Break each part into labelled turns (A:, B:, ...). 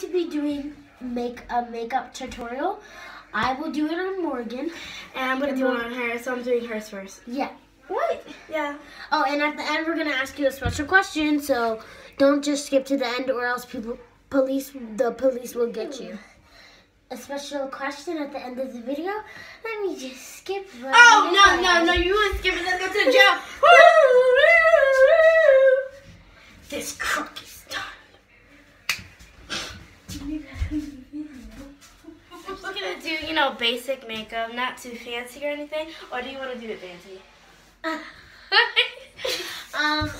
A: to be doing make a makeup tutorial. I will do it on Morgan.
B: And I'm gonna do it on her, so I'm doing hers first.
A: Yeah. What?
B: Yeah.
A: Oh, and at the end we're gonna ask you a special question, so don't just skip to the end, or else people, police, the police will get you. A special question at the end of the video. Let me just skip. Right
B: Oh no no no! You would skip it and go to jail. this crook. I'm just gonna do you know basic makeup, not too fancy or anything. Or do you want to do it fancy?
A: um,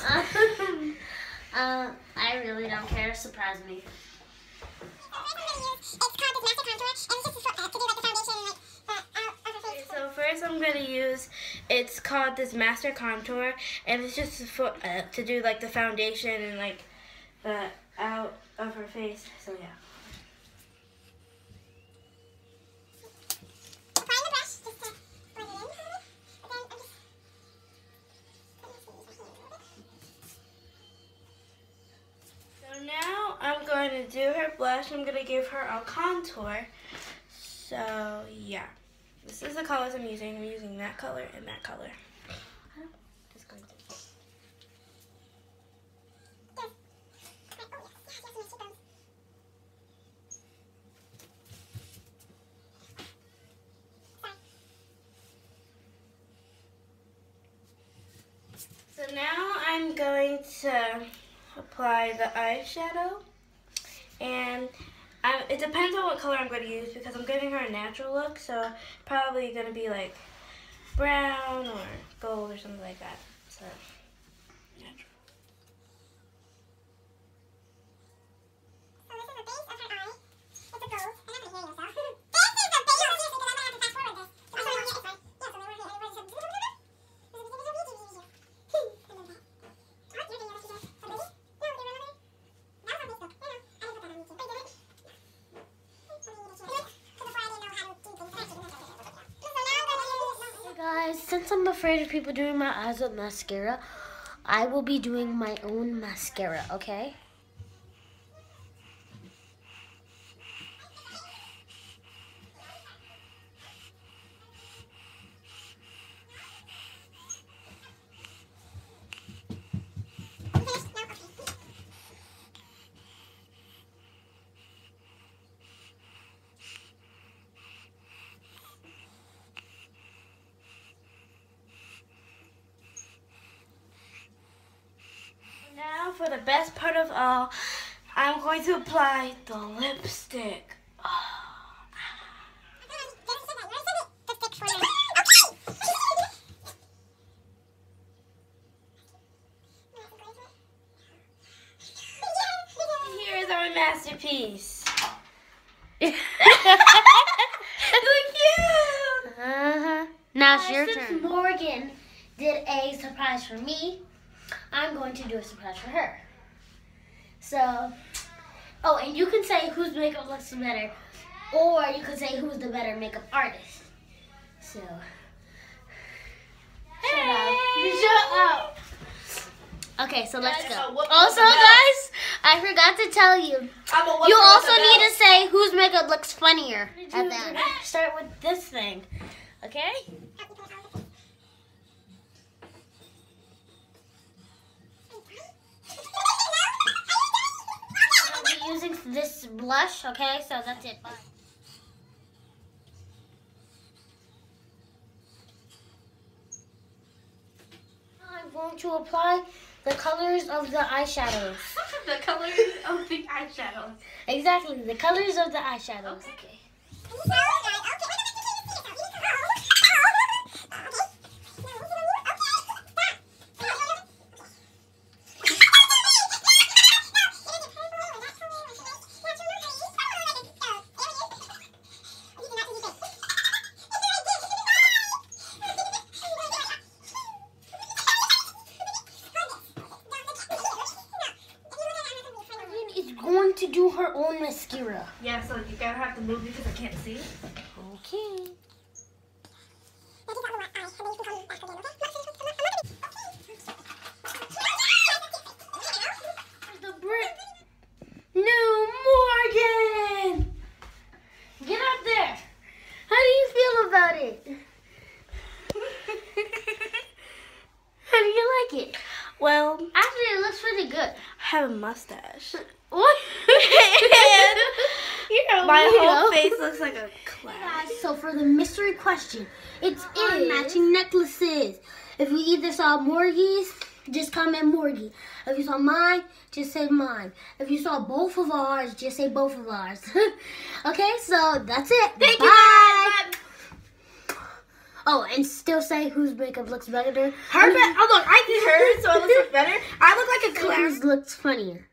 A: uh, I really don't care. Surprise me.
B: Okay, so first I'm gonna use it's called this master contour and it's just for, uh, to do like the foundation and like the out of her face so yeah. So now I'm going to do her blush. I'm gonna give her a contour. So yeah. This is the colors I'm using. I'm using that color and that color just going to So now I'm going to apply the eyeshadow. And I, it depends on what color I'm going to use because I'm giving her a natural look. So probably going to be like brown or gold or something like that. So
A: since I'm afraid of people doing my eyes with mascara, I will be doing my own mascara, okay?
B: Now for the best part of all, I'm going to apply the lipstick. Here's our masterpiece. Look cute.
A: Uh-huh. Now it's your turn. Morgan did a surprise for me, I'm going to do a surprise for her. So, oh, and you can say whose makeup looks better, or you can say who's the better makeup artist. So, shut up. Shut up. Okay, so let's go. Also, guys, I forgot to tell you. You also need to say whose makeup looks funnier at end.
B: Start with this thing, okay?
A: This blush, okay? So that's it. Bye. I'm going to apply the colors of the eyeshadows.
B: the colors of the eyeshadows.
A: Exactly, the colors of the eyeshadows.
B: Okay.
A: Morgan her own mascara.
B: Yeah, so you gotta have to move because I can't see.
A: Okay. No, Morgan! Get up there. How do you feel about it? How do you like it?
B: Well,
A: actually, it looks pretty good.
B: I have a mustache.
A: what? You're
B: My whole
A: weirdo.
B: face looks like a cloud.
A: So for the mystery question, it's in matching necklaces. If you either saw Morggy's, just comment Morgie. If you saw mine, just say mine. If you saw both of ours, just say both of ours. okay, so that's it.
B: Thank
A: Bye.
B: you guys.
A: Oh, and still say whose makeup looks better.
B: Her, be- oh look, I did hers, so it looks better. I look like a clown.
A: Whose looks funnier.